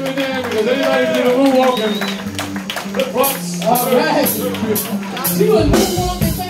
doing because anybody did a moonwalking. The props. All right. You a moonwalking.